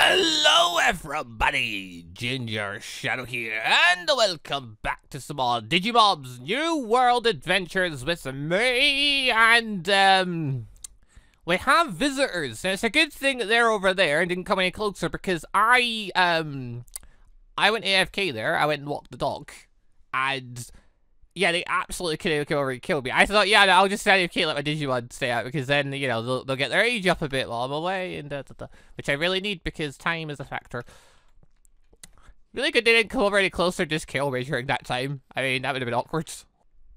Hello everybody, Gingershadow here, and welcome back to some more Digimobs New World Adventures with me, and um, we have visitors, and it's a good thing that they're over there and didn't come any closer because I, um, I went AFK there, I went and walked the dog, and yeah, they absolutely could have and killed me. I thought, yeah, no, I'll just stay AFK let my Digimon stay out because then, you know, they'll, they'll get their age up a bit while I'm away, and da, da, da, which I really need because time is a factor. Really good they didn't come over any closer, just kill me during that time. I mean, that would have been awkward.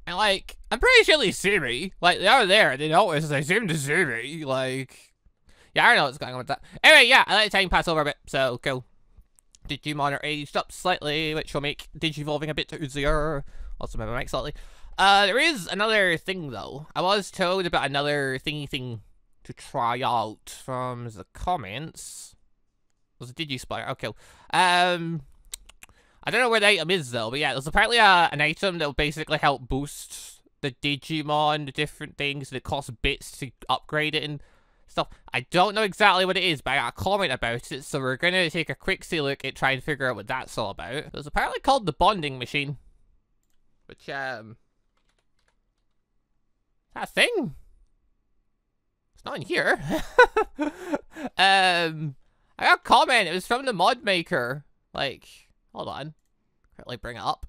And, like, I'm pretty sure they see me. Like, they are there, they notice, they seem to see me. Like, yeah, I don't know what's going on with that. Anyway, yeah, I let the time pass over a bit, so go. Digimon are aged up slightly, which will make Digivolving a bit easier. Also, my mic slightly. Uh, there is another thing, though. I was told about another thingy thing to try out from the comments. Was it Digispire? Okay. Um, I don't know where the item is, though, but yeah, there's apparently a, an item that will basically help boost the Digimon, the different things, and it costs bits to upgrade it and stuff. I don't know exactly what it is, but I got a comment about it, so we're going to take a quick see look and try and figure out what that's all about. It's apparently called the Bonding Machine. Which, um... That thing? It's not in here. um... I got a comment. It was from the mod maker. Like, hold on. Quickly bring it up.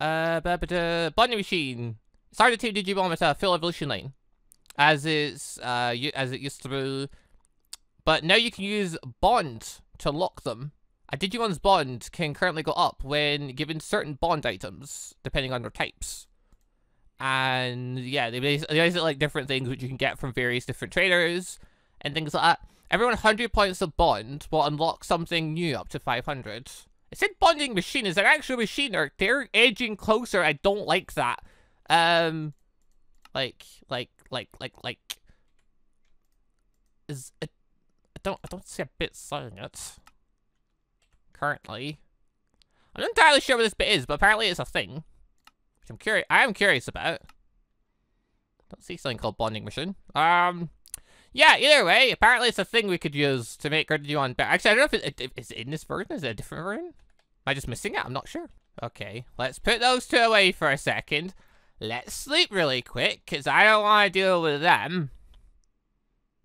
Uh, uh, bonding machine. Started to Digimon with a full evolution line. As it's, uh, as it used to be. But now you can use Bond to lock them. A Digimon's bond can currently go up when given certain bond items, depending on their types. And yeah, they basically, they like different things which you can get from various different traders and things like that. Every 100 points of bond will unlock something new up to 500. It said bonding machine. Is an actual machine or they're edging closer? I don't like that. Um, like, like, like, like, like. Is it? I don't. I don't see a bit saying it currently. I'm not entirely sure what this bit is, but apparently it's a thing. Which I'm curious. I am curious about. Don't see something called bonding machine. Um, yeah. Either way, apparently it's a thing we could use to make Digimon better. Actually, I don't know if it's in this version. Is it a different version? Am I just missing it? I'm not sure. Okay, let's put those two away for a second. Let's sleep really quick, because I don't want to deal with them.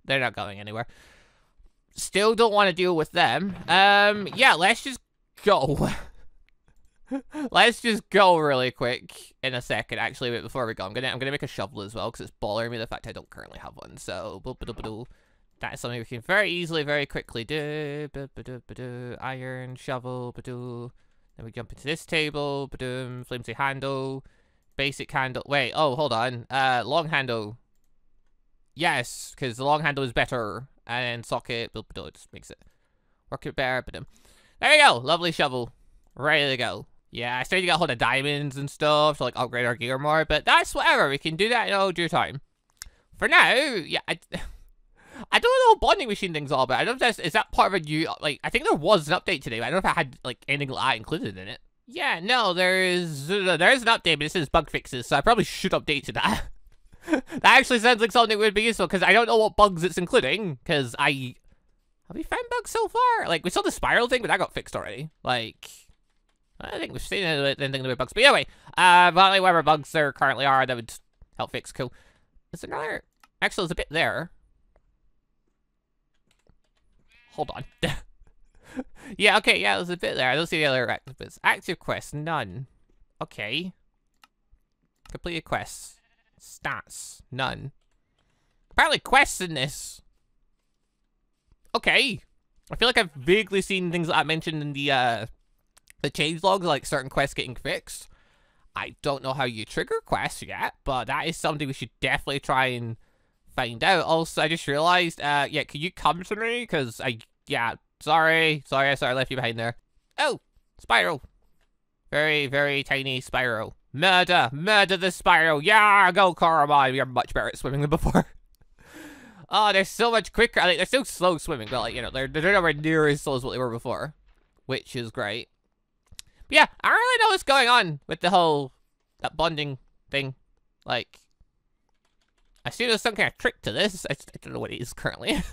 They're not going anywhere. Still don't want to deal with them. Um, yeah, let's just go. let's just go really quick in a second. Actually, wait, before we go, I'm gonna I'm gonna make a shovel as well because it's bothering me the fact I don't currently have one. So, that is something we can very easily, very quickly do. Iron shovel. Then we jump into this table. Flimsy handle. Basic handle. Wait. Oh, hold on. Uh, long handle. Yes, because the long handle is better and socket, it just makes it work it better. But um, there you go, lovely shovel, ready to go. Yeah, I still got a hold of diamonds and stuff to like upgrade our gear more, but that's whatever. We can do that in all due time. For now, yeah, I, I don't know what bonding machine thing's all but I don't know if that's, is that part of a new, like, I think there was an update today, I don't know if I had, like, anything like that included in it. Yeah, no, there's, there's an update, but this is bug fixes, so I probably should update to that. that actually sounds like something would be useful, because I don't know what bugs it's including, because I... Have we found bugs so far? Like, we saw the spiral thing, but that got fixed already. Like, I think we've seen anything about bugs. But anyway, uh, probably whatever bugs there currently are that would help fix. Cool. Is there another... Actually, there's a bit there. Hold on. yeah, okay, yeah, there's a bit there. I don't see the other active bits. Active quests, none. Okay. Completed quests. Stats. None. Apparently quests in this. Okay. I feel like I've vaguely seen things that I mentioned in the, uh, the change logs, like certain quests getting fixed. I don't know how you trigger quests yet, but that is something we should definitely try and find out. Also, I just realized, uh, yeah, can you come to me? Because I, yeah, sorry, sorry, sorry, I left you behind there. Oh, Spiral. Very, very tiny Spyro. Murder! Murder the Spyro! Yeah, go Koromon! You're much better at swimming than before. oh, they're so much quicker. I they're still slow swimming, but like, you know, they're, they're nowhere near as slow as what they were before. Which is great. But yeah, I don't really know what's going on with the whole, that bonding thing. Like, I see there's some kind of trick to this. I, I don't know what it is currently.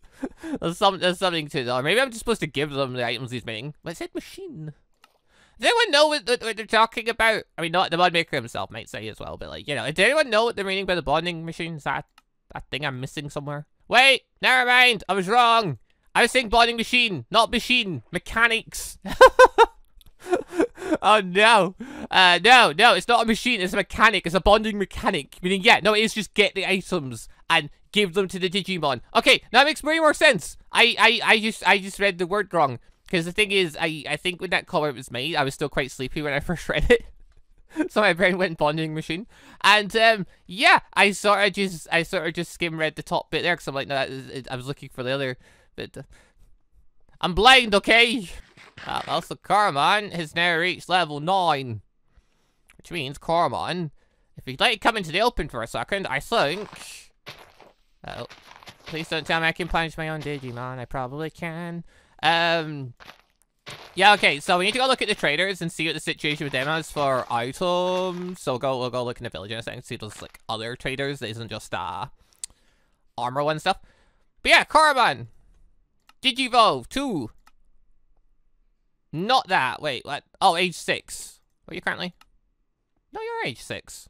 there's, some, there's something to that. Maybe I'm just supposed to give them the items he's making. But it said machine. Does anyone know what, what, what, they're talking about? I mean, not the mod maker himself might say as well, but like, you know, does anyone know what they're meaning by the bonding machine? Is that that thing I'm missing somewhere? Wait, never mind. I was wrong. I was saying bonding machine, not machine. Mechanics. oh no. Uh, no, no, it's not a machine, it's a mechanic. It's a bonding mechanic. Meaning, yeah, no, it is just get the items and give them to the Digimon. Okay, that makes way more sense. I, I, I just, I just read the word wrong. Because the thing is, I, I think when that comment was made, I was still quite sleepy when I first read it. so my brain went bonding machine. And, um, yeah, I sort of just, I sort of just skim read the top bit there because I'm like, no, I was looking for the other bit. I'm blind, okay? Uh, also, Koromon has now reached level 9. Which means, Koromon, if you'd like to come into the open for a second, I think... Oh, please don't tell me I can punch my own Digimon. I probably can. Um, yeah, okay, so we need to go look at the traders and see what the situation with them is for items. So we'll go, we'll go look in the village and a second, see if there's, like, other traders that isn't just, uh, armor one stuff. But yeah, Koromon! Digivolve 2! Not that, wait, what? Oh, age 6. What are you currently? No, you're age 6.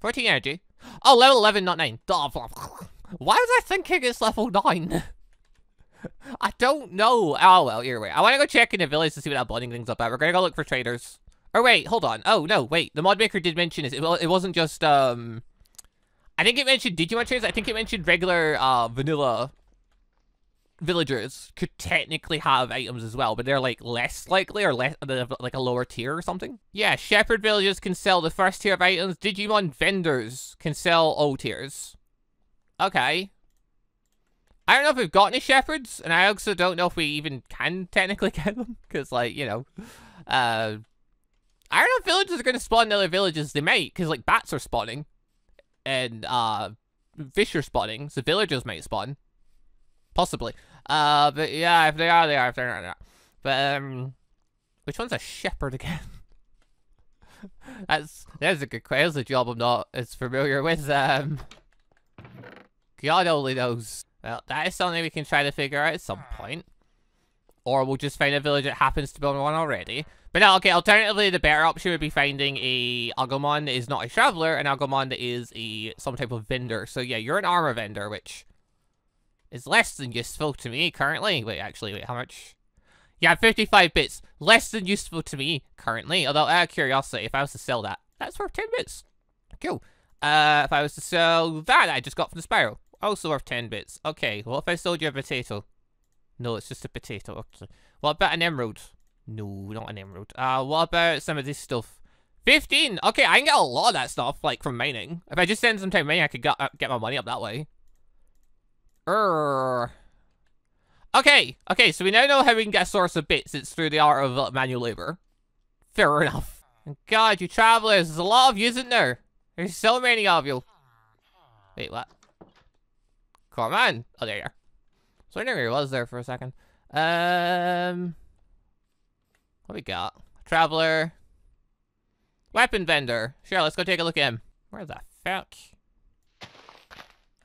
14 energy. Oh, level 11, not 9. Why was I thinking it's level 9? I don't know. Oh, well, either way. I want to go check in the village to see what that bonding thing's about. We're going to go look for traders. Oh, wait, hold on. Oh, no, wait. The mod maker did mention this. It, it wasn't just, um... I think it mentioned Digimon traders. I think it mentioned regular, uh, vanilla villagers could technically have items as well, but they're like less likely or less like a lower tier or something. Yeah, shepherd villagers can sell the first tier of items. Digimon vendors can sell all tiers. Okay. I don't know if we've got any shepherds, and I also don't know if we even can technically get them, because, like, you know, uh, I don't know if villages are going to spawn in other villages. They might, because, like, bats are spawning, and, uh, fish are spawning, so villagers might spawn. Possibly. Uh, but yeah, if they are, they are. If they're not, they're not. But, um, which one's a shepherd again? that's, that's a good question. That's a job I'm not as familiar with. Um, God only knows. Well, that is something we can try to figure out at some point. Or we'll just find a village that happens to be on one already. But no, okay, alternatively, the better option would be finding a Agumon that is not a traveler, an Agumon that is a some type of vendor. So yeah, you're an armor vendor, which is less than useful to me currently. Wait, actually, wait, how much? Yeah, 55 bits. Less than useful to me currently. Although, out of curiosity, if I was to sell that, that's worth 10 bits. Cool. Uh, if I was to sell that I just got from the Spiral, also worth 10 bits. Okay, what if I sold you a potato? No, it's just a potato. Okay. What about an emerald? No, not an emerald. Uh, what about some of this stuff? 15! Okay, I can get a lot of that stuff, like, from mining. If I just spend some time mining, I could get, uh, get my money up that way. Err. Okay, okay, so we now know how we can get a source of bits. It's through the art of uh, manual labor. Fair enough. God, you travelers, there's a lot of you, isn't there? There's so many of you. Wait, what? Come on. Oh, there you are. So I never he was there for a second. Um, what we got? Traveler. Weapon vendor. Sure, let's go take a look at him. Where the fuck?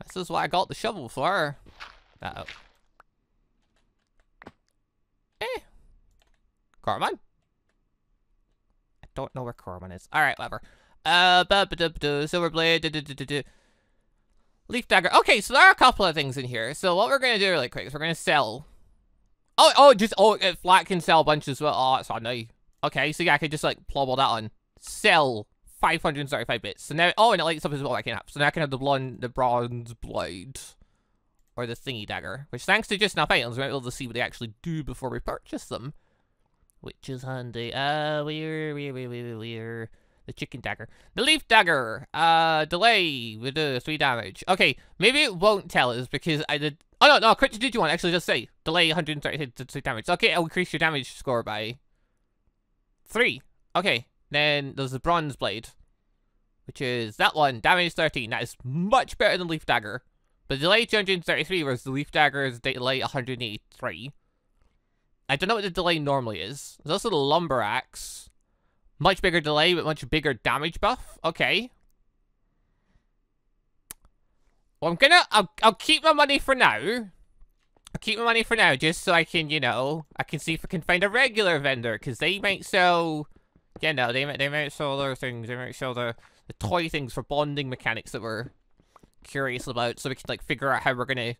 This is what I got the shovel for. Uh-oh. Eh. Koromon? I don't know where Koromon is. Alright, whatever. Uh, silver blade, Leaf dagger. Okay, so there are a couple of things in here. So what we're gonna do really quick is we're gonna sell. Oh, oh, just oh, flat can sell a bunch as well. Oh, that's funny. Okay, so yeah, I could just like plop all that on. Sell 535 bits. So now, oh, and it lights up as well. I can have. So now I can have the blonde, the bronze blade, or the thingy dagger. Which, thanks to just enough items, we're able to see what they actually do before we purchase them, which is handy. Uh, we're we're we're we're we're the chicken dagger. The leaf dagger. Uh, delay with the three damage. Okay, maybe it won't tell us because I did. Oh no, no, crit did you want actually just say delay 130 damage. Okay, I'll increase your damage score by three. Okay, then there's the bronze blade, which is that one, damage 13. That is much better than leaf dagger. But delay 233 whereas the leaf dagger is delay 183. I don't know what the delay normally is. There's also the lumber axe. Much bigger delay, but much bigger damage buff. Okay. Well, I'm gonna... I'll, I'll keep my money for now. I'll keep my money for now, just so I can, you know, I can see if I can find a regular vendor, because they might sell, Yeah, no, they might, they might sell other things, they might sell the, the toy things for bonding mechanics that we're curious about, so we can, like, figure out how we're gonna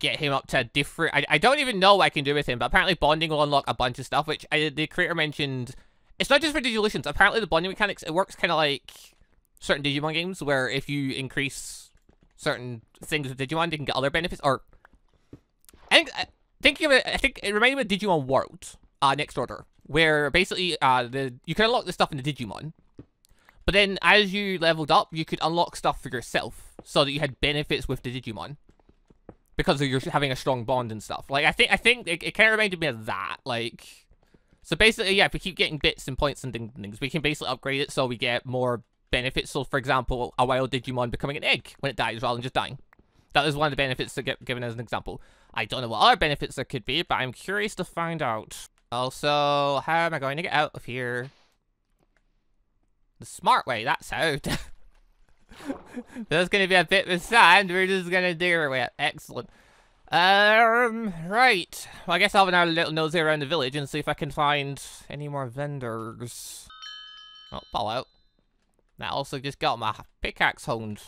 get him up to a different... I, I don't even know what I can do with him, but apparently bonding will unlock a bunch of stuff, which I, the creator mentioned... It's not just for Digivolutions. Apparently the bonding mechanics, it works kind of like certain Digimon games, where if you increase certain things with Digimon, you can get other benefits, or... I think, thinking of it, I think it reminded me of Digimon World, uh, Next Order, where basically, uh, the you can unlock the stuff in the Digimon, but then as you leveled up, you could unlock stuff for yourself, so that you had benefits with the Digimon because of you're having a strong bond and stuff. Like I think I think it, it kind of reminded me of that. Like so basically, yeah, if we keep getting bits and points and things, we can basically upgrade it so we get more benefits. So for example, a wild Digimon becoming an egg when it dies rather than just dying. That is one of the benefits to get given as an example. I don't know what other benefits there could be, but I'm curious to find out. Also, how am I going to get out of here? The smart way, that's how. There's gonna be a bit of sand. We're just gonna dig our way up. Excellent. Um, right. Well, I guess I'll have another little nosy around the village and see if I can find any more vendors. Oh, fall out. That also just got my pickaxe honed.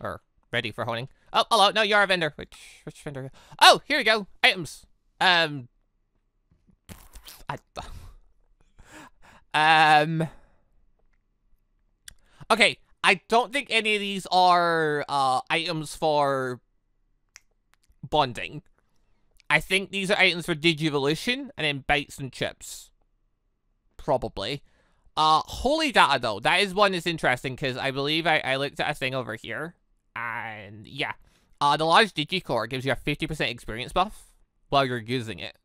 Or, ready for honing. Oh, hello. No, you're a vendor. Which, which vendor? Oh, here we go. Items. Um. I. Um. Okay, I don't think any of these are uh, items for bonding. I think these are items for Digivolution and then bites and chips. Probably. Uh, Holy Data, though. That is one that's interesting because I believe I, I looked at a thing over here. And, yeah. Uh, the large Digicore gives you a 50% experience buff while you're using it.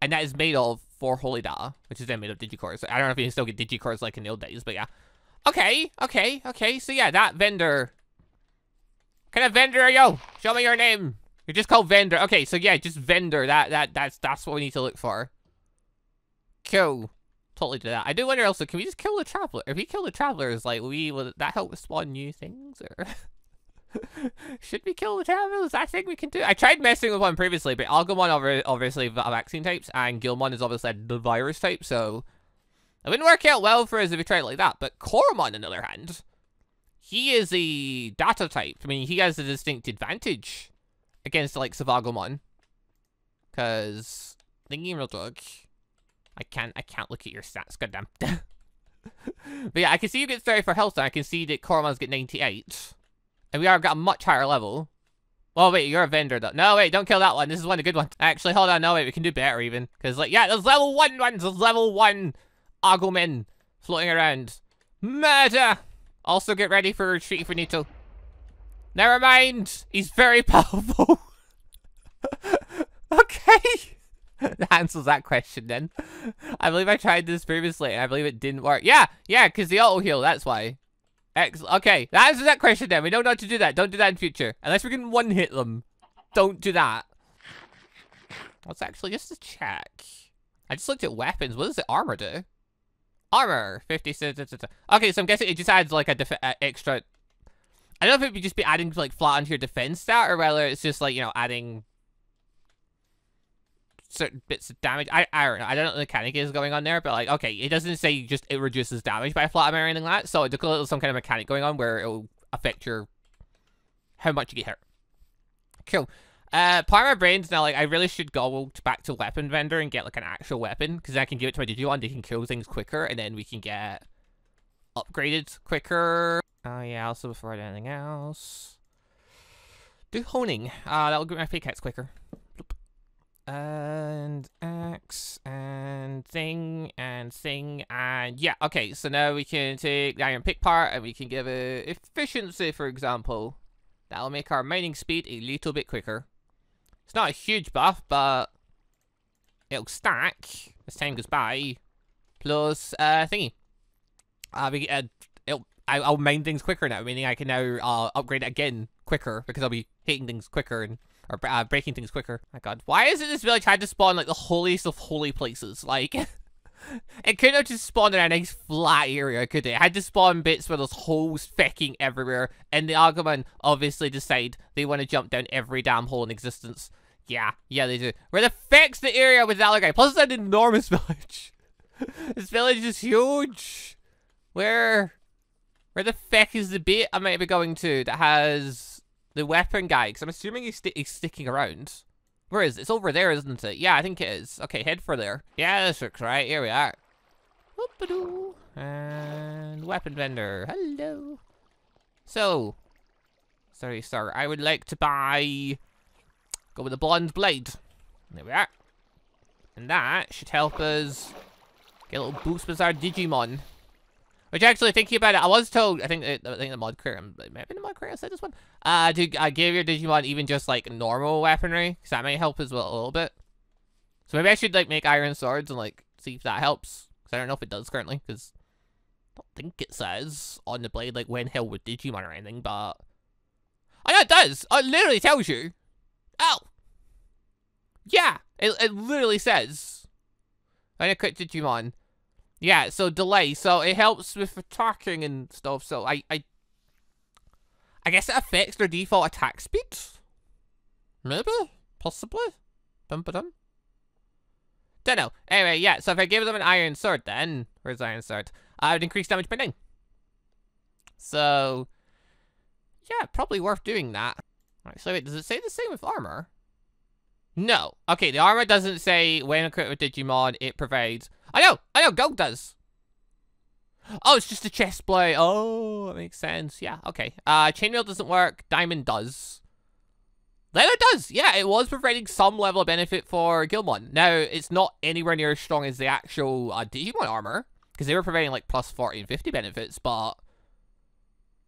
And that is made of for Holy Data, which is then made of Digicores. I don't know if you can still get Digicores like in the old days, but yeah. Okay, okay, okay. So yeah, that vendor. What kind of vendor are you? Show me your name. You're just called vendor. Okay, so yeah, just vendor. That that that's that's what we need to look for. Cool. Totally do that. I do wonder also, can we just kill the traveler? If we kill the travelers, like, we will that help spawn new things or? Should we kill the travelers? I think we can do. I tried messing with one previously, but Agumon obviously vaccine types, and Guilmon is obviously the virus type, so it wouldn't work out well for us if we tried it like that, but Koromon, on the other hand, he is a data type. I mean, he has a distinct advantage against, like, Savagomon. Because, thinking real talk, I can't, I can't look at your stats, goddamn. but yeah, I can see you get 30 for health, and I can see that Koromon's get 98. And we are got a much higher level. Well, wait, you're a vendor, though. No, wait, don't kill that one. This is one of the good ones. Actually, hold on. No, wait, we can do better, even. Because, like, yeah, there's level one ones, those level one Agumon floating around. Murder! Also get ready for retreat for Nito. Never mind! He's very powerful. okay! that answers that question then. I believe I tried this previously and I believe it didn't work. Yeah, yeah, because the auto heal, that's why. Excellent. Okay, that answers that question then. We don't know not to do that. Don't do that in future. Unless we can one hit them. Don't do that. Let's actually just check. I just looked at weapons. What does the armor do? Armor, 50, okay, so I'm guessing it just adds like a uh, extra, I don't know if it would just be adding like flat onto your defense stat or whether it's just like, you know, adding certain bits of damage. I, I don't know. I don't know what the mechanic is going on there, but like, okay, it doesn't say just it reduces damage by a flat or anything like that, so there's some kind of mechanic going on where it will affect your, how much you get hurt. Cool. Uh, part of my brain's now like, I really should go back to weapon vendor and get like an actual weapon, because I can give it to my Digimon, they can kill things quicker, and then we can get upgraded quicker. Oh uh, yeah, also before I do anything else. Do honing. Uh, that'll get my pickaxe quicker. And axe and thing and thing and yeah, okay, so now we can take the iron pick part and we can give it efficiency, for example. That'll make our mining speed a little bit quicker. It's not a huge buff, but it'll stack as time goes by. Plus, uh, thingy. Uh, we, uh, it'll, I, will mine things quicker now, meaning I can now uh, upgrade again quicker because I'll be hitting things quicker and or uh, breaking things quicker. My god, why is this village had to spawn like the holiest of holy places? Like, it couldn't have just spawned in a nice flat area, could it? It had to spawn bits where there's holes fecking everywhere, and the Agumon obviously decide they want to jump down every damn hole in existence. Yeah, yeah, they do. We're the fix the area with Allagai. Plus, it's an enormous village. this village is huge. Where, where the feck is the bit I might be going to that has the weapon guy? Because I'm assuming he's, he's sticking around. Where is it? It's over there, isn't it? Yeah, I think it is. Okay, head for there. Yeah, this looks right. Here we are. Whoop-a-doo. And weapon vendor. Hello. So, sorry, sir. I would like to buy... Go with the blonde blade. There we are. And that should help us get a little boost with our Digimon. Which actually, thinking about it, I was told, I think, I think the mod creator, maybe the mod creator said this one, uh, to uh, give your Digimon even just, like, normal weaponry, because that might help as well a little bit. So maybe I should, like, make iron swords and, like, see if that helps. Because I don't know if it does currently, because I don't think it says on the blade, like, when held with Digimon or anything, but... Oh, yeah, it does! It literally tells you! Oh! Yeah! It, it literally says... When I quit Digimon, yeah, so delay. So it helps with attacking and stuff. So I, I, I guess it affects their default attack speed. Maybe, possibly. Dum ba dum. Don't know. Anyway, yeah. So if I give them an iron sword, then where's iron sword? I would increase damage by nine. So, yeah, probably worth doing that. Right. So wait, does it say the same with armor? No. Okay, the armor doesn't say when equipped with Digimon, it provides I know, I know, gold does. Oh, it's just a chest plate. Oh, that makes sense. Yeah, okay. Uh, chainmail doesn't work. Diamond does. Leather does. Yeah, it was providing some level of benefit for Gilmon. Now, it's not anywhere near as strong as the actual uh, Digimon armor. Because they were providing like plus 40 and 50 benefits, but...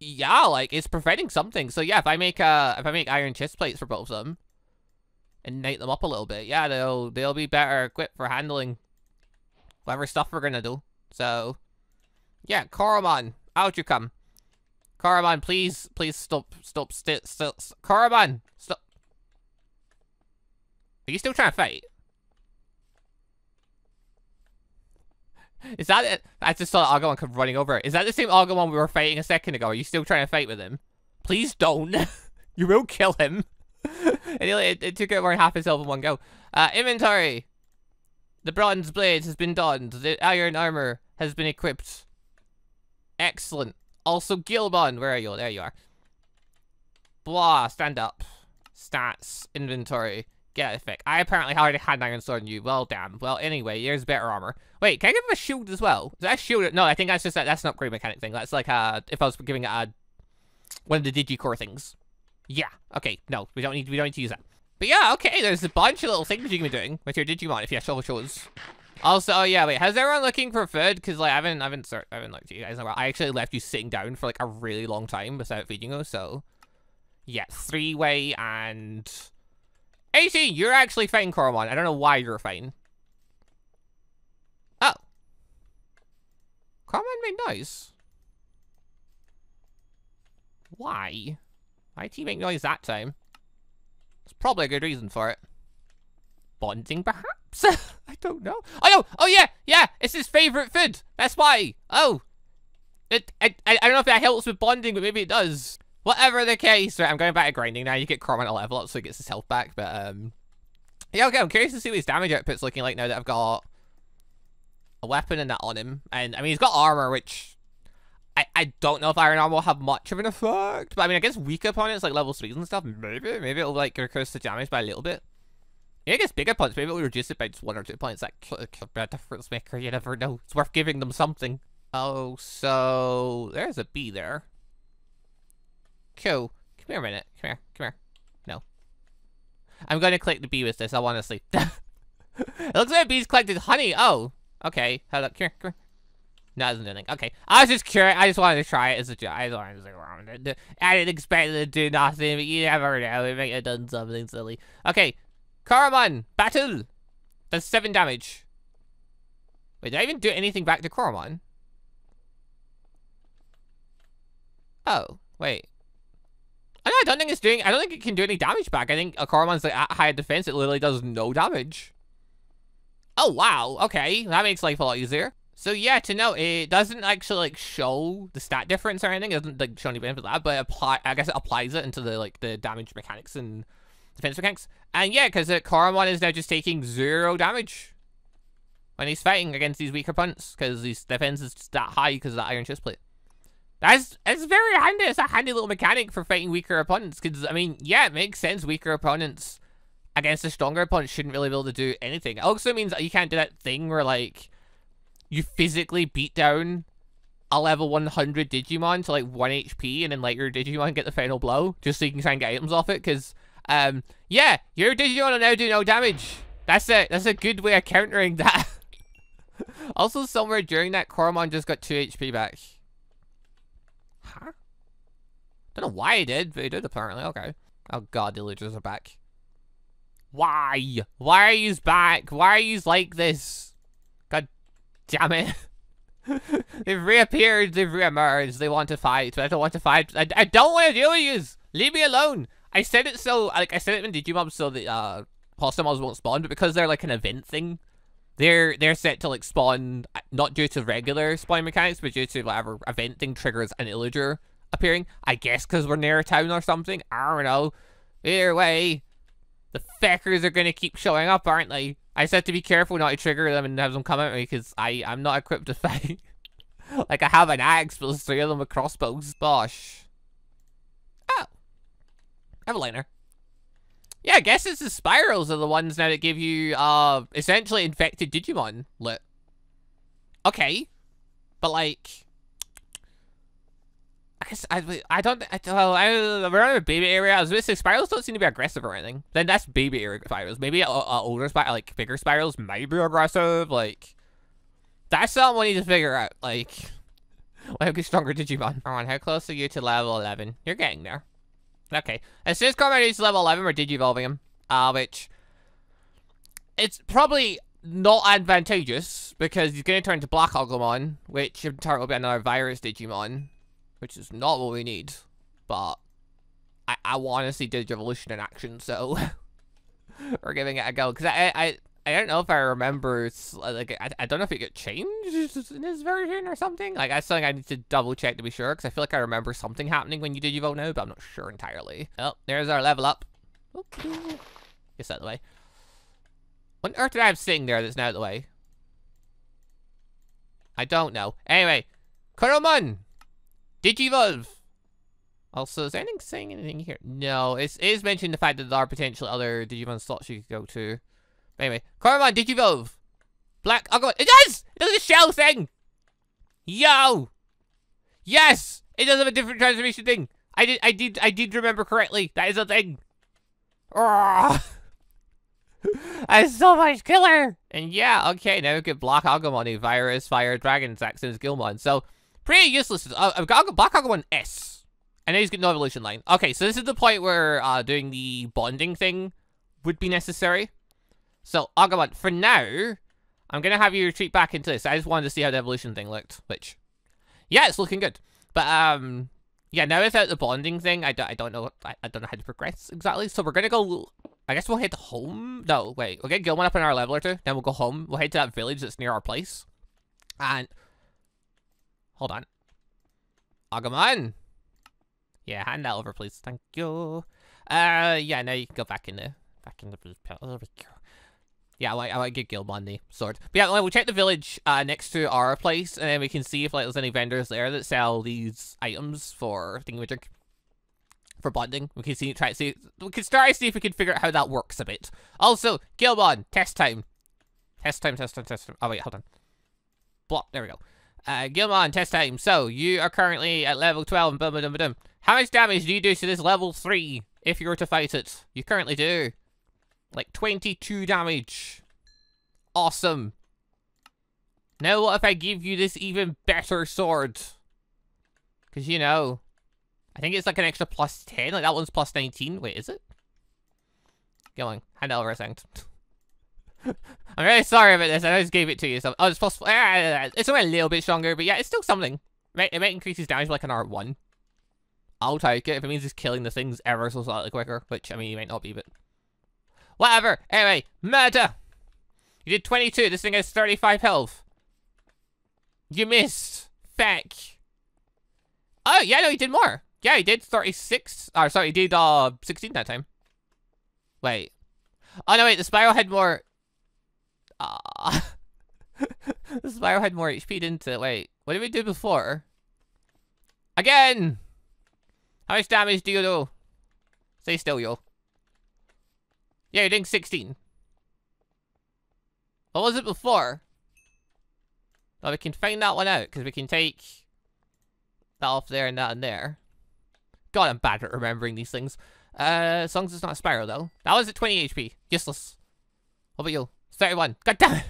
Yeah, like, it's providing something. So yeah, if I make uh, if I make iron chest plates for both of them, and knight them up a little bit, yeah, they'll they'll be better equipped for handling whatever stuff we're gonna do. So, yeah, Koromon, out you come. Koromon, please, please stop, stop, still, still, Koromon, stop. Are you still trying to fight? Is that it? I just saw Agumon come running over. Is that the same Agumon we were fighting a second ago? Are you still trying to fight with him? Please don't. you will kill him. and it, it, took out more than half his health in one go. Uh, inventory. The bronze blade has been donned. The iron armor has been equipped. Excellent. Also, Guilmon, where are you? There you are. Blah, stand up. Stats, inventory, get effect. I apparently already had iron sword on you. Well, damn. Well, anyway, here's better armor. Wait, can I give him a shield as well? Is that shield? No, I think that's just that. That's not great mechanic thing. That's like uh, if I was giving it a one of the Digicore things. Yeah. Okay. No, we don't need. We don't need to use that. But yeah, okay, there's a bunch of little things you can be doing with your Digimon if you have shovel shows. Also, oh yeah, wait, has everyone looking for food? Because like I haven't, I haven't, I haven't looked at you guys. I actually left you sitting down for like a really long time without feeding you. So, yeah, three way and 18. You're actually fighting Koromon. I don't know why you're fighting. Oh, Koromon made noise. Why? Why did he make noise that time? It's probably a good reason for it. Bonding, perhaps? I don't know. Oh, no! Oh, yeah! Yeah! It's his favorite food! That's why! Oh! It, I, I don't know if that helps with bonding, but maybe it does. Whatever the case. Right, I'm going back to grinding now. You get Koromon a level up so he gets his health back, but, um... Yeah, okay, I'm curious to see what his damage output's looking like now that I've got a weapon and that on him. And, I mean, he's got armor, which I, I don't know if Iron Arm will have much of an effect, but I mean, I guess weak opponents like level 3s and stuff, maybe, maybe it'll like reduce the damage by a little bit. I guess bigger opponents, maybe it'll reduce it by just one or two points. That could, could be a difference maker, you never know. It's worth giving them something. Oh, so there's a bee there. Cool. Come here a minute. Come here. Come here. No. I'm going to click the bee with this. I want to sleep. it looks like a bee's collected honey. Oh, okay. Hold up. Come here. Come here. No, doesn't do. Okay. I was just curious. I just wanted to try it as a joke. I to say around I didn't expect it to do nothing, but you never know. It might have done something silly. Okay. Koromon, battle. Does seven damage. Wait, did I even do anything back to Koromon? Oh, wait. I, I don't think it's doing, I don't think it can do any damage back. I think a Koromon's like at higher defense, it literally does no damage. Oh, wow. Okay, that makes life a lot easier. So yeah, to know it doesn't actually like show the stat difference or anything. It doesn't like show any benefit of that, but apply. I guess it applies it into the like the damage mechanics and defense mechanics. And yeah, because uh, Koromon is now just taking zero damage when he's fighting against these weaker opponents because his defense is just that high because of the iron chest plate. That's it's very handy. It's a handy little mechanic for fighting weaker opponents. Because I mean, yeah, it makes sense. Weaker opponents against a stronger opponent shouldn't really be able to do anything. It also means that you can't do that thing where like you physically beat down a level 100 Digimon to like 1 HP and then let your Digimon get the final blow just so you can try and get items off it. Because, um, yeah, your Digimon will now do no damage. That's a, that's a good way of countering that. also, somewhere during that, Koromon just got 2 HP back. Huh? Don't know why he did, but he did apparently. Okay. Oh god, the Illagers are back. Why? Why are you back? Why are you like this? Damn it. they've reappeared, they've reemerged, they want to fight, but I don't want to fight. I, I don't want to deal with you! Leave me alone! I said it so, like, I said it in Digimon so that, uh, Postomos won't spawn, but because they're, like, an event thing, they're, they're set to, like, spawn, uh, not due to regular spawn mechanics, but due to whatever event thing triggers an Illager appearing. I guess because we're near a town or something. I don't know. Either way, the feckers are to keep showing up, aren't they? I said to be careful not to trigger them and have them come at me because I, I'm not equipped to fight. like I have an axe, but three of them with crossbows. Bosh. Oh. Eveliner. Yeah, I guess it's the spirals are the ones now that give you, uh, essentially infected Digimon lit. Okay. But like, I I, I don't I, I around the baby area. I was gonna say spirals don't seem to be aggressive or anything. Then that's baby area spirals. Maybe a, a older spiral, like bigger spirals, might be aggressive. Like that's something we need to figure out. Like how get stronger Digimon? On, how close are you to level eleven? You're getting there. Okay, as soon as Koromon reaches level eleven, we're digivolving him. Uh, which it's probably not advantageous because he's going to turn to Black Agumon, which in turn will be another virus Digimon which is not what we need. But I, I want to see Digivolution in action, so we're giving it a go. Because I, I, I don't know if I remember, like, I, I don't know if it got changed in this version or something. Like, that's something I need to double check to be sure, because I feel like I remember something happening when you did Digivolve now, but I'm not sure entirely. Oh, there's our level up. Okay. Get out the way. What on earth did I have sitting there that's now out the way? I don't know. Anyway, Koromon! Digivolve! Also, is anything saying anything here? No, it's, it is mentioning the fact that there are potential other Digimon slots you could go to. But anyway, Koromon, Digivolve! Black, oh god, it does! It does a shell thing! Yo! Yes! It does have a different transformation thing! I did, I did, I did remember correctly. That is a thing. That's so much killer! And yeah, okay, now we get Black Agumon, Virus, Fire, Dragon, Saxon's Guilmon. So, Pretty useless. Uh, I've got Black Agumon S. And he's getting no evolution line. Okay, so this is the point where uh, doing the bonding thing would be necessary. So, Agumon, for now, I'm going to have you retreat back into this. I just wanted to see how the evolution thing looked, which, yeah, it's looking good. But, um, yeah, now without the bonding thing, I don't, I don't know, I, I don't know how to progress exactly. So we're going to go, I guess we'll head home. No, wait, we'll get Guilmon up in our level or two. Then we'll go home. We'll head to that village that's near our place. And Hold on. Agumon! Yeah, hand that over, please. Thank you. Uh, yeah, now you can go back in there. back in the blue pill. Yeah, I like, I like Guilmon the sword. But yeah, we'll check the village uh, next to our place, and then we can see if like there's any vendors there that sell these items for thingamajig. For bonding. We can see, try to see, we can start to see if we can figure out how that works a bit. Also, Guilmon, test time. Test time, test time, test time. Oh wait, hold on. Block, there we go. Uh, Guilmon, test time. So, you are currently at level 12 and boom, boom, boom, How much damage do you do to this level 3 if you were to fight it? You currently do. Like 22 damage. Awesome. Now what if I give you this even better sword? Because, you know, I think it's like an extra plus 10. Like, that one's plus 19. Wait, is it? Going. Hand over a second. I'm really sorry about this. I just gave it to you. So, oh, it's possible. It's only a little bit stronger, but yeah, it's still something. It might increase his damage like an R1. I'll take it if it means he's killing the things ever so slightly quicker, which, I mean, he might not be, but... Whatever. Anyway, murder! You did 22. This thing has 35 health. You missed. Feck. Oh, yeah, no, he did more. Yeah, he did 36. Oh, sorry, he did uh 16 that time. Wait. Oh, no, wait. The spiral had more... Ah. the Spyro had more HP, didn't it? Wait. What did we do before? Again! How much damage do you do? Stay still, yo. Yeah, you're doing 16. What was it before? Well, we can find that one out, because we can take that off there and that and there. God, I'm bad at remembering these things. Uh, as long as it's not a Spyro, though. That was at 20 HP. Useless. What about you? 31. God damn it!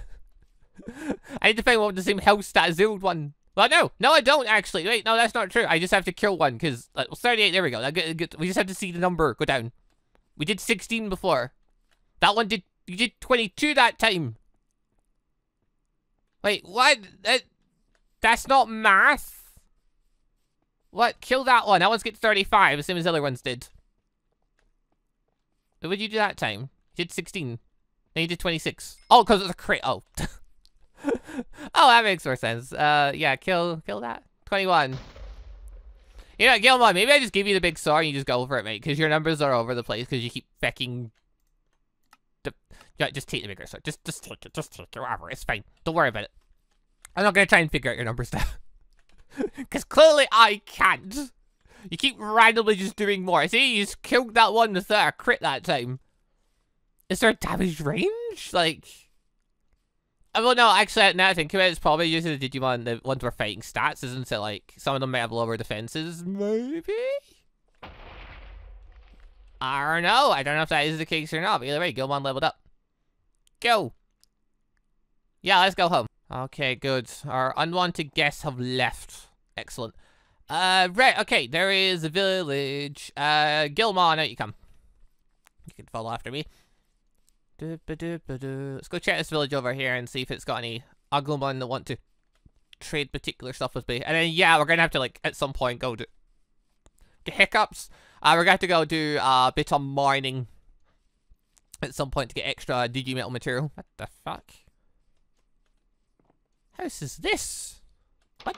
I need to find one with the same health stat as the old one. Well, no. No, I don't, actually. Wait, no, that's not true. I just have to kill one, because... Uh, 38, there we go. We just have to see the number go down. We did 16 before. That one did... You did 22 that time. Wait, what? That, that's not math? What? Kill that one. That one's get 35, the same as the other ones did. What would you do that time? You did 16. Then you did 26. Oh, because it's a crit. Oh. oh, that makes more sense. Uh, yeah, kill kill that. 21. You know, Guilmon, maybe I just give you the big sword and you just go for it, mate, because your numbers are over the place because you keep fecking just take the bigger sword. Just, just take it. Just take it. Whatever. It's fine. Don't worry about it. I'm not gonna try and figure out your numbers now. Because clearly I can't. You keep randomly just doing more. See, you just killed that one with a crit that time. Is there a damage range? Like... Uh, well, no, actually, now I think about it, it's probably using the Digimon, the ones we're fighting stats, isn't it? Like, some of them may have lower defenses, maybe? I don't know. I don't know if that is the case or not, but either way, Guilmon leveled up. Go! Yeah, let's go home. Okay, good. Our unwanted guests have left. Excellent. Uh, right, okay, there is a village. Uh, Guilmon, out you come. You can follow after me. Let's go check this village over here and see if it's got any Agumon that want to trade particular stuff with me. And then, yeah, we're gonna have to, like, at some point go to... Hiccups. Uh, we're gonna have to go do uh, a bit of mining at some point to get extra Digimetal material. What the fuck? house is this? What?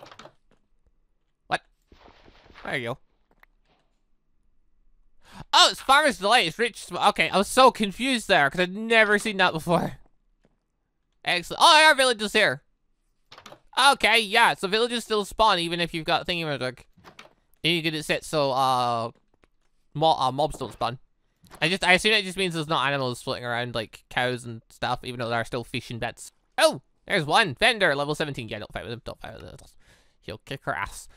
What? There you go. Oh, it's Farmer's Delight. It's rich. Okay, I was so confused there because I'd never seen that before. Excellent. Oh, our village is here. Okay, yeah. So villages still spawn even if you've got thingy And you get it set so uh, mo uh mobs don't spawn. I just I assume it just means there's not animals floating around like cows and stuff, even though there are still fish and. Oh, there's one vendor, level 17. Yeah, don't fight with him. Don't fight with him. He'll kick her ass.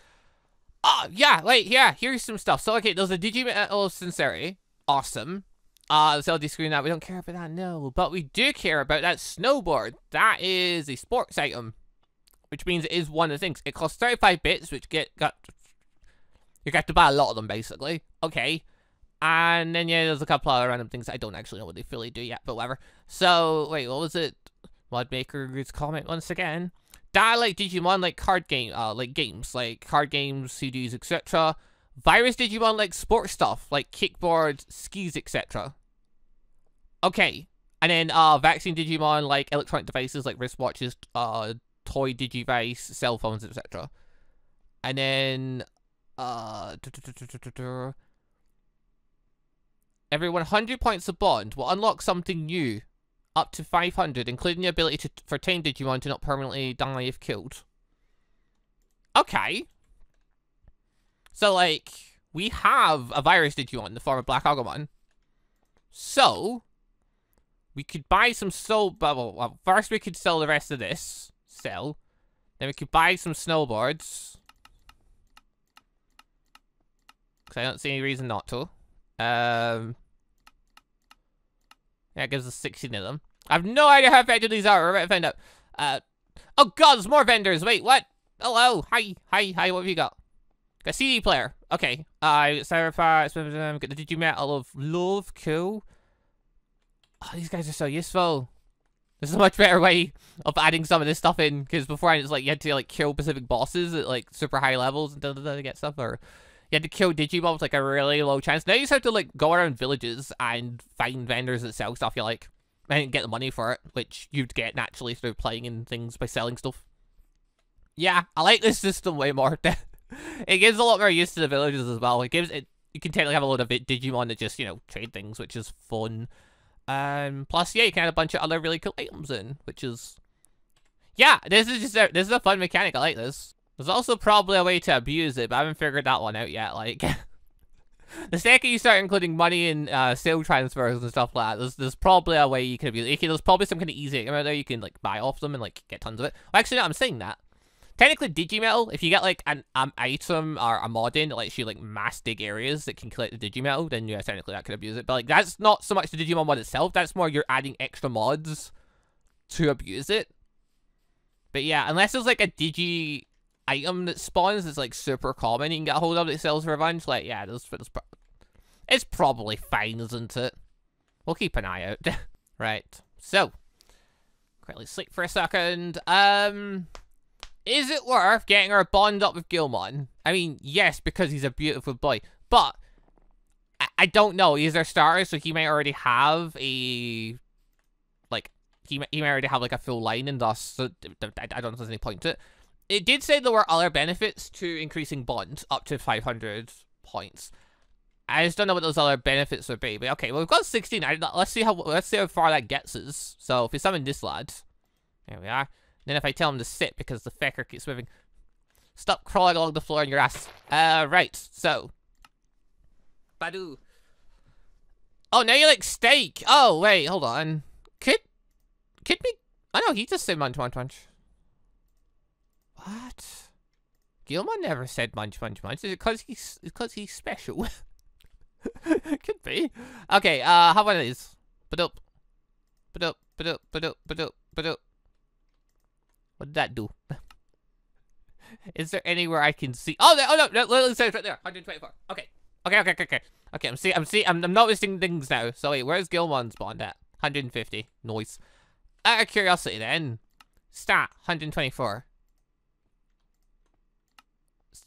Oh, yeah, wait, yeah, here's some stuff. So, okay, there's a Digimetal of Sincerity. Awesome. Uh, the LD screen that we don't care about that, no. But we do care about that snowboard. That is a sports item. Which means it is one of the things. It costs 35 bits, which get got you got to buy a lot of them basically. Okay. And then yeah, there's a couple of random things I don't actually know what they fully do yet, but whatever. So wait, what was it? Modmaker's comment once again. That like Digimon like card game uh like games, like card games, CDs, etc. Virus Digimon like sports stuff, like kickboards, skis, etc. Okay. And then uh vaccine Digimon like electronic devices like wristwatches, uh toy Digivice, cell phones, etc. And then uh every 100 points of bond will unlock something new up to 500, including the ability to, for tame Digimon to not permanently die if killed. Okay. So, like, we have a virus Digimon in the form of Black Agumon. So, we could buy some soul bubble. Well, first we could sell the rest of this. Sell. Then we could buy some snowboards. Because I don't see any reason not to. Um, it gives us 16 of them. I have no idea how effective these are. We're about to find out. Uh, oh god, there's more vendors. Wait, what? Hello. Hi. Hi. Hi. What have you got? Got a CD player. Okay. I uh, Cyberfire. Got the Digimetal of Love. Cool. Oh, these guys are so useful. This is a much better way of adding some of this stuff in, because before it's like you had to like kill specific bosses at like super high levels and da, da, da, to get stuff, or you had to kill Digimon with like a really low chance. Now you just have to like go around villages and find vendors that sell stuff you like and get the money for it, which you'd get naturally through playing in things by selling stuff. Yeah, I like this system way more. it gives a lot more use to the villages as well. It gives it you can technically have a lot of Digimon that just, you know, trade things, which is fun. Um, plus, yeah, you can add a bunch of other really cool items in, which is... Yeah, this is just a, this is a fun mechanic. I like this. There's also probably a way to abuse it, but I haven't figured that one out yet. Like, the second you start including money in uh, sale transfers and stuff like that, there's, there's probably a way you can abuse it. There's probably some kind of easy out there you can like buy off them and like get tons of it. Well, actually, no, I'm saying that. Technically, Digimetal, if you get like an um, item or a mod in that lets you like mass dig areas that can collect the Digimetal, then yeah, technically that could abuse it. But like that's not so much the Digimon mod itself, that's more you're adding extra mods to abuse it. But yeah, unless there's like a Digi item that spawns is like super common you can get a hold of that sells revenge, like yeah, there's, there's pro it's probably fine, isn't it? We'll keep an eye out. right, so quickly sleep for a second. Um, is it worth getting her bond up with Guilmon? I mean, yes, because he's a beautiful boy, but I, I don't know. He's our starter, so he may already have a like he he might already have like a full line and thus so I, I don't know there's any point to it. It did say there were other benefits to increasing bonds up to 500 points. I just don't know what those other benefits would be. But okay, well we've got 16. I, let's see how let's see how far that gets us. So if we summon this lad, there we are. Then if I tell him to sit because the fecker keeps moving, stop crawling along the floor in your ass. Uh, right. So, Badu. Oh, now you like steak. Oh wait, hold on. Could could be. I know he just said munch munch munch. What? Guilmon never said munch munch munch. Is it because he's because he's special? Could be. Okay, uh, how about these? Badoop. up, badoop, up, badoop, up. What did that do? Is there anywhere I can see? Oh, there, oh no, no, literally says right there, 124. Okay, okay, okay, okay, okay. Okay, I'm see, I'm see, I'm, I'm noticing things now. So wait, where's Guilmon's bond at? 150. Noise. Out of curiosity, then, stat 124.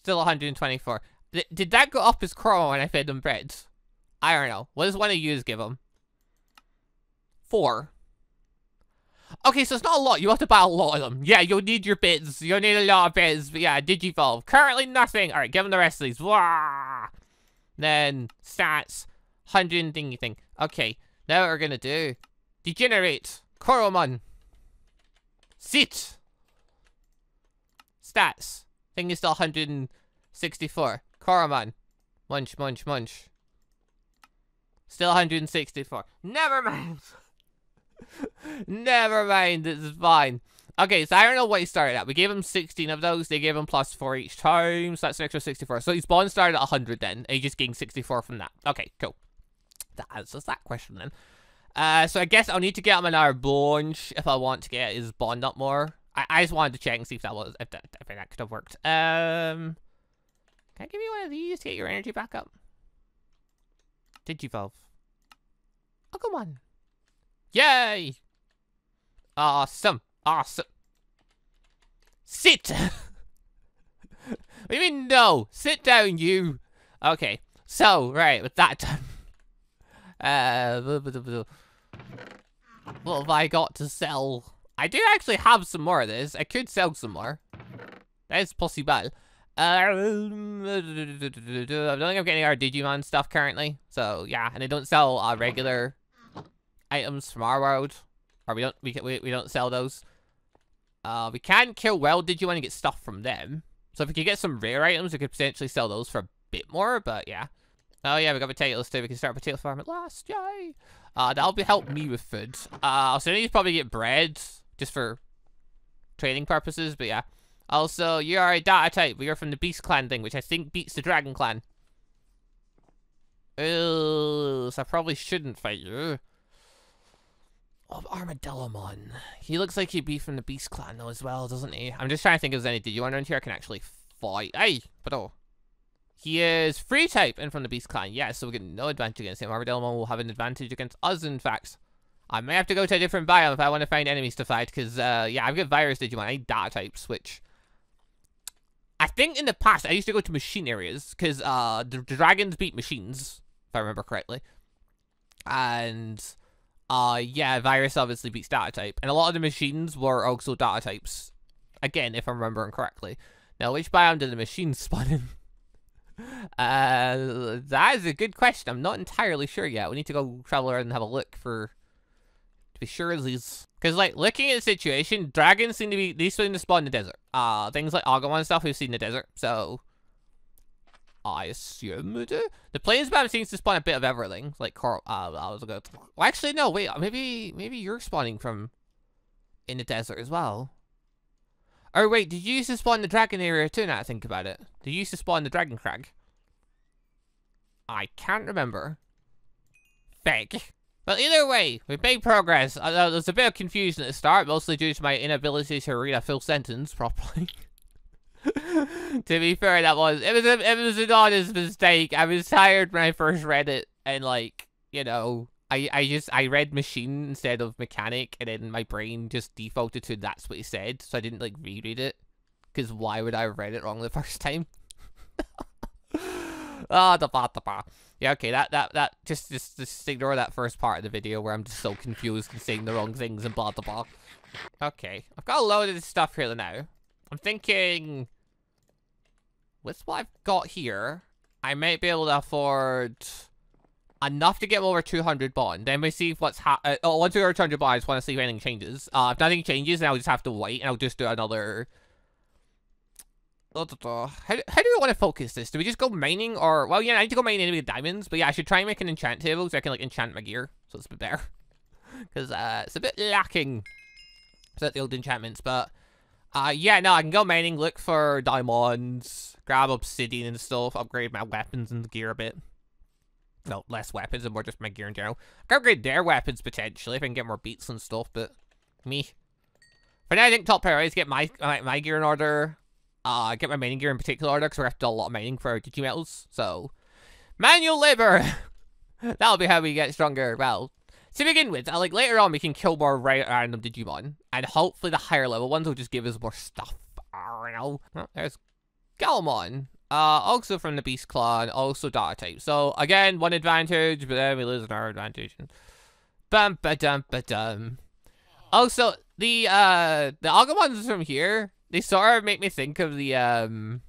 Still 124. Th did that go up his crawl when I fed him bread? I don't know. What does one of you give him? Four. Okay, so it's not a lot. You have to buy a lot of them. Yeah, you'll need your bits. You'll need a lot of bits. But yeah, Digivolve. Currently nothing. Alright, give him the rest of these. Wah! Then, stats. 100 thingy thing. Okay, now what we're gonna do. Degenerate. Koromon. Sit. Stats. Thing is still 164. Koromon. Munch, munch, munch. Still 164. Never mind. Never mind, it's fine. Okay, so I don't know what he started at. We gave him 16 of those. They gave him plus 4 each time, so that's an extra 64. So his bond started at 100 then, and he just gained 64 from that. Okay, cool. That answers that question then. Uh, so I guess I'll need to get him another bunch if I want to get his bond up more. I, I just wanted to check and see if that was if that, if that could have worked. Um, can I give you one of these to get your energy back up? Digivolve. Oh, come on. Yay! Awesome. Awesome. Sit! what do you mean no? Sit down, you. Okay. So, right, with that done. Uh, what have I got to sell? I do actually have some more of this. I could sell some more. That is possible. I don't think I'm getting our Digimon stuff currently. So, yeah. And I don't sell uh, regular items from our world. Or we don't we, we, we don't sell those. Uh, we can kill well Digimon and get stuff from them. So if we could get some rare items, we could potentially sell those for a bit more, but yeah. Oh yeah, we got potatoes too. We can start a potato farm at last. Yay! Uh, that'll be help me with food. Uh, so I need to probably get bread just for training purposes, but yeah. Also, you are a data type, but you're from the Beast Clan thing, which I think beats the Dragon Clan. Ugh, so I probably shouldn't fight you of Armadillomon. He looks like he'd be from the Beast Clan though as well, doesn't he? I'm just trying to think if there's any Digimon around here I can actually fight. Hey, but oh. He is free type and from the Beast Clan. Yeah, so we get no advantage against him. Armadillomon will have an advantage against us, in fact. I may have to go to a different biome if I want to find enemies to fight, because, uh, yeah, I've got virus Digimon. I need data types, which... I think in the past, I used to go to machine areas, because, uh, the dragons beat machines, if I remember correctly. And uh, yeah, Virus obviously beats data type. And a lot of the machines were also data types. Again, if I'm remembering correctly. Now, which biome did the machines spawn in? uh, that is a good question. I'm not entirely sure yet. We need to go travel around and have a look for be sure these. Because, like, looking at the situation, dragons seem to be, these seem to spawn in the desert. Uh, things like Agumon stuff we've seen in the desert, so... I assume it is. The plains map seems to spawn a bit of everything. Like, Cor uh, I was going well, actually, no, wait, maybe, maybe you're spawning from in the desert as well. Oh, wait, did you used to spawn the dragon area too now I think about it? Did you used to spawn the dragon crag? I can't remember. Fake. But either way, we made progress. Uh, there's a bit of confusion at the start, mostly due to my inability to read a full sentence properly. to be fair, that was it was a, it was an honest mistake. I was tired when I first read it, and like you know, I I just I read machine instead of mechanic, and then my brain just defaulted to that's what he said, so I didn't like reread it. Because why would I have read it wrong the first time? Ah, oh, the ba the ba. Yeah, okay, that, that, that, just, just, just ignore that first part of the video where I'm just so confused and saying the wrong things and blah, blah, blah. Okay, I've got a load of this stuff here now. I'm thinking, with what I've got here, I might be able to afford enough to get over 200 bond. Then we see what's ha- uh, oh, once we're 200 bond, I just want to see if anything changes. Uh, if nothing changes, then I'll just have to wait, and I'll just do another how, do I want to focus this? Do we just go mining or... Well, yeah, I need to go mining with diamonds. But yeah, I should try and make an enchant table so I can, like, enchant my gear. So it's a bit better. Because uh, it's a bit lacking. Set the old enchantments. But, uh, yeah, no, I can go mining, look for diamonds, grab obsidian and stuff, upgrade my weapons and gear a bit. No, less weapons and more just my gear in general. I can upgrade their weapons potentially if I can get more beats and stuff, but me. For now, I think top priority is get my, my, my gear in order uh, get my mining gear in particular because we have to do a lot of mining for our digimetals. So, manual labor. That'll be how we get stronger. Well, to begin with, uh, like later on, we can kill more random Digimon, and hopefully the higher level ones will just give us more stuff. I don't know. Oh, there's Galmon. Uh, also from the Beast Clan, also Data type. So again, one advantage, but then we lose another advantage. Bum ba dum ba dum. Also, the uh the Agumons from here they sort of make me think of the um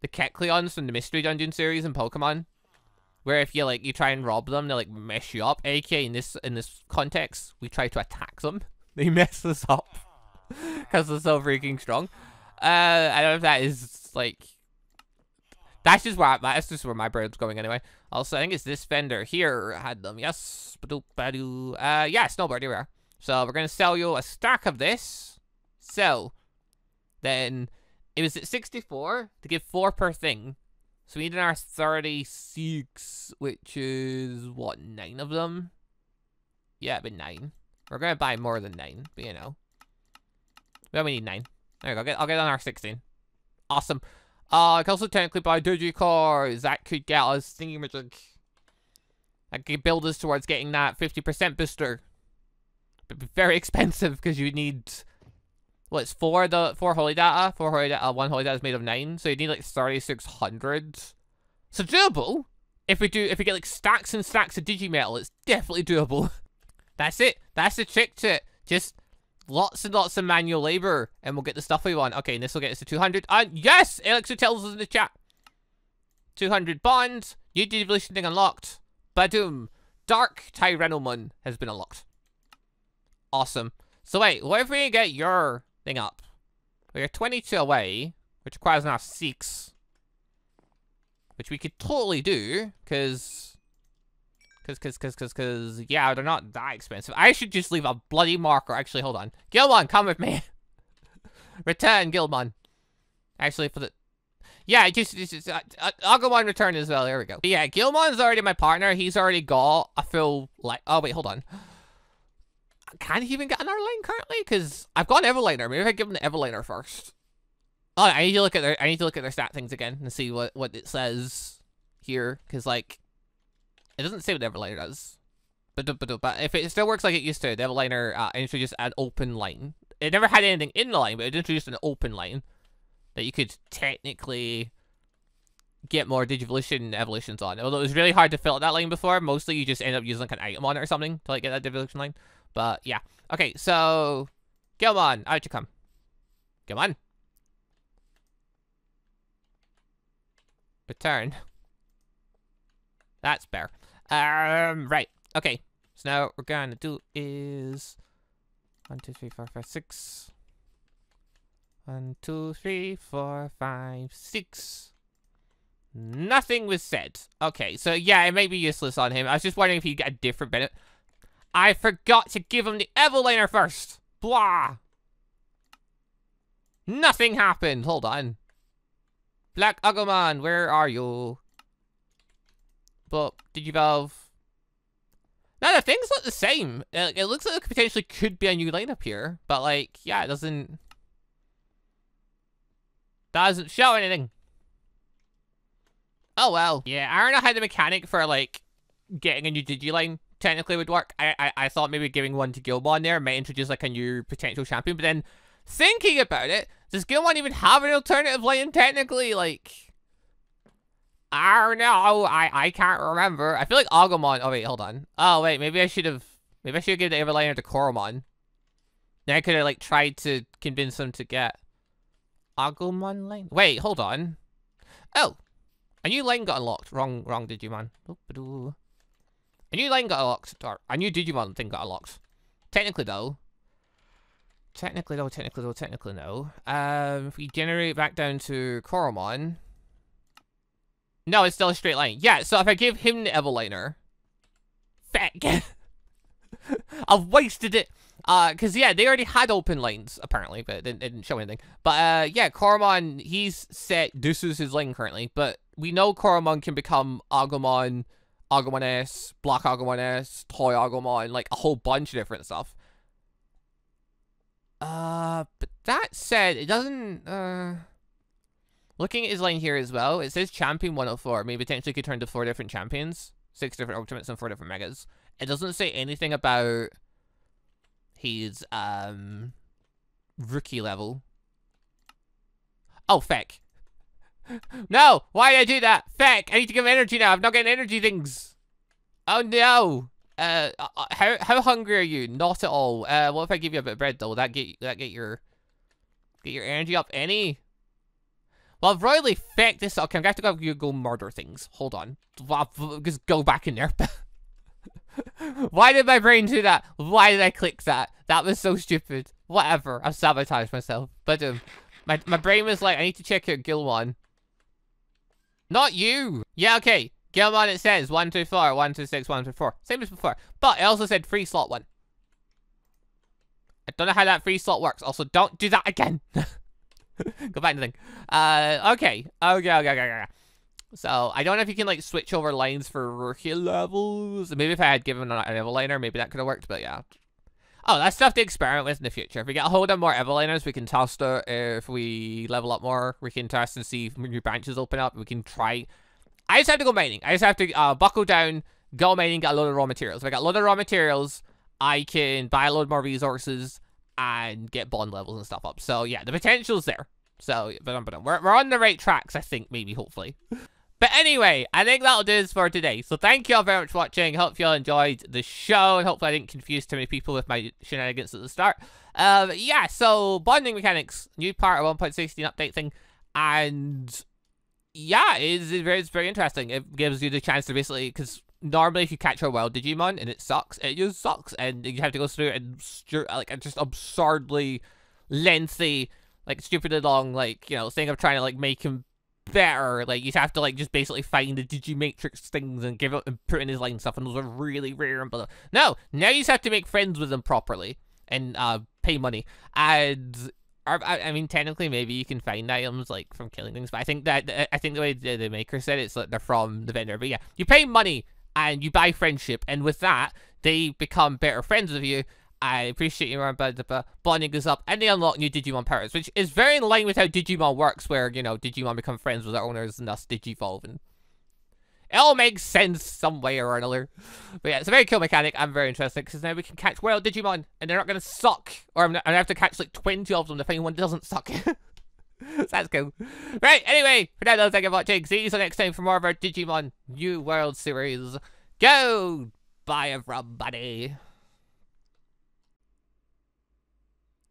the Kecleons from the Mystery Dungeon series in Pokemon. Where if you like you try and rob them, they like mess you up. AK in this in this context, we try to attack them. They mess us up. Because they're so freaking strong. Uh I don't know if that is like that's just where I, that's just where my brain's going anyway. Also, I think it's this vendor here had them. Yes. Uh, yeah, snowboard, here we are. So we're gonna sell you a stack of this. So then it was at 64 to give four per thing. So we need our 36, which is, what, nine of them? Yeah, but nine. We're going to buy more than nine, but you know. We only need nine. There we go. I'll get, I'll get on our 16. Awesome. Uh, I can also technically buy Digicores. That could get us thingy That could build us towards getting that 50% booster. But very expensive because you need well, it's four the four holy data. Four holy data. One holy data is made of nine, so you need like thirty six hundred. So doable. If we do, if we get like stacks and stacks of digimetal, it's definitely doable. That's it. That's the trick to it. Just lots and lots of manual labor, and we'll get the stuff we want. Okay, and this will get us to 200. And uh, yes, Elixir tells us in the chat. 200 bonds. New devolution thing unlocked. Badoom. Dark Tyrannomon has been unlocked. Awesome. So wait, what if we get your thing up. We're 22 away, which requires now 6. Which we could totally do, because... Because, because, because, because, because, yeah, they're not that expensive. I should just leave a bloody marker. Actually, hold on. Guilmon, come with me. return, Guilmon. Actually, for the... Yeah, just, just, just uh, uh, I'll go on return as well. There we go. But yeah, Guilmon's already my partner. He's already got a full, like, oh, wait, hold on can he even get another line currently? Because I've got an Everliner. Maybe if I give him the Everliner first. Oh, I need to look at their I need to look at their stat things again and see what what it says here. Because like, it doesn't say what Everliner does. But, but, but if it still works like it used to, the Everliner uh, introduced an open line. It never had anything in the line, but it introduced an open line that you could technically get more Digivolution evolutions on. Although it was really hard to fill out that line before, mostly you just end up using like an item on it or something to like get that Digivolution line. But yeah. Okay, so Guilmon, out you come. Come on. Return. That's better. Um, right. Okay. So now what we're gonna do is One, two, three, four, five, six. One, two, three, four, five, six. Nothing was said. Okay, so yeah, it may be useless on him. I was just wondering if you get a different benefit. I forgot to give him the Eveliner first. Blah. Nothing happened. Hold on. Black Agumon, where are you? But, did you evolve? No, the things look the same. It, it looks like it potentially could be a new lineup here. But, like, yeah, it doesn't... Doesn't show anything. Oh, well. Yeah, I don't know how the mechanic for, like, getting a new Digiline technically would work. I, I, I thought maybe giving one to Guilmon there might introduce, like, a new potential champion. But then, thinking about it, does Guilmon even have an alternative lane technically? Like... I don't know. I, I can't remember. I feel like Agumon... Oh, wait, hold on. Oh, wait, maybe I should have... Maybe I should have given the Everliner to Koromon. Then I could have, like, tried to convince him to get... Agumon lane? Wait, hold on. Oh. A new lane got unlocked. Wrong, wrong Digimon. A new lane got unlocked. Or a new Digimon thing got unlocked. Technically, though. Technically, though, technically, though, technically, no. Um, if we generate back down to Koromon... No, it's still a straight line. Yeah, so if I give him the Eveliner... Feck! I've wasted it. Uh, cause yeah, they already had open lanes, apparently, but it didn't, it didn't show anything. But, uh, yeah, Koromon, he's set, this is his lane currently, but we know Koromon can become Agumon, Agumon S, Black Agumon S, Toy Agumon, like a whole bunch of different stuff. Uh, but that said, it doesn't, uh... Looking at his line here as well, it says Champion 104. Maybe potentially could turn to four different champions. Six different ultimates and four different megas. It doesn't say anything about his, um, rookie level. Oh, feck. No! Why did I do that? Feck! I need to give energy now. I'm not getting energy things. Oh, no. Uh, uh, how how hungry are you? Not at all. Uh, what if I give you a bit of bread though? Will that get that get your get your energy up any? Well, I've royally fecked this. Okay, I'm to have to go, go murder things. Hold on. Just go back in there. Why did my brain do that? Why did I click that? That was so stupid. Whatever. I've sabotaged myself. But um, my, my brain was like, I need to check out Guilmon. Not you. Yeah, okay. Guilmon, it says 1, 2, 4, 1, 2, 6, 1, 2, 4. Same as before. But it also said free slot 1. I don't know how that free slot works. Also, don't do that again. Go back to the thing. Uh, okay. Okay, okay, okay, okay. So, I don't know if you can, like, switch over lines for rookie levels. Maybe if I had given an Eveliner, maybe that could have worked, but yeah. Oh, that's stuff to experiment with in the future. If we get a hold of more Eveliners, we can test it. If we level up more, we can test and see if new branches open up. We can try. I just have to go mining. I just have to uh, buckle down, go mining, get a load of raw materials. If I got a load of raw materials, I can buy a load more resources, and get bond levels and stuff up. So yeah, the potential's there. So but, but we're, we're on the right tracks, I think, maybe, hopefully. But anyway, I think that'll do this for today. So thank you all very much for watching. Hope you all enjoyed the show. And hopefully I didn't confuse too many people with my shenanigans at the start. Um, yeah, so bonding mechanics, new part of 1.16 update thing. And yeah, it's, it's very interesting. It gives you the chance to basically, because normally if you catch a wild Digimon and it sucks, it just sucks, and you have to go through and like just absurdly lengthy, like stupidly long, like you know, thing of trying to like make him better. Like you have to like just basically find the Digimatrix things and give it and put in his line stuff, and those are really rare and blah. No, now you just have to make friends with them properly and uh pay money and. I, mean, technically, maybe you can find items like from killing things, but I think that I think the way the, the maker said it, it's like they're from the vendor. But yeah, you pay money and you buy friendship, and with that, they become better friends with you. I appreciate you the bonding goes up, and they unlock new Digimon powers, which is very in line with how Digimon works, where, you know, Digimon become friends with their owners and thus Digivolve, and it all makes sense some way or another. But yeah, it's a very cool mechanic. I'm very interested because now we can catch wild Digimon and they're not going to suck. Or I'm, I have to catch like 20 of them if anyone doesn't suck. That's cool. Right, anyway, for now, thank you for watching. See you next time for more of our Digimon New World series. Go! Bye, everybody.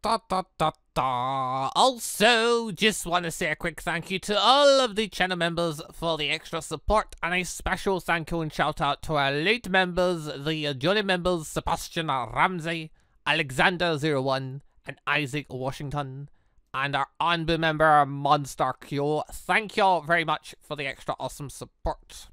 Da, da, da, da. Also, just want to say a quick thank you to all of the channel members for the extra support, and a special thank you and shout out to our late members, the Jonin members, Sebastian Ramsey, Alexander01, and Isaac Washington, and our Anbu member Monster Q. Thank you all very much for the extra awesome support.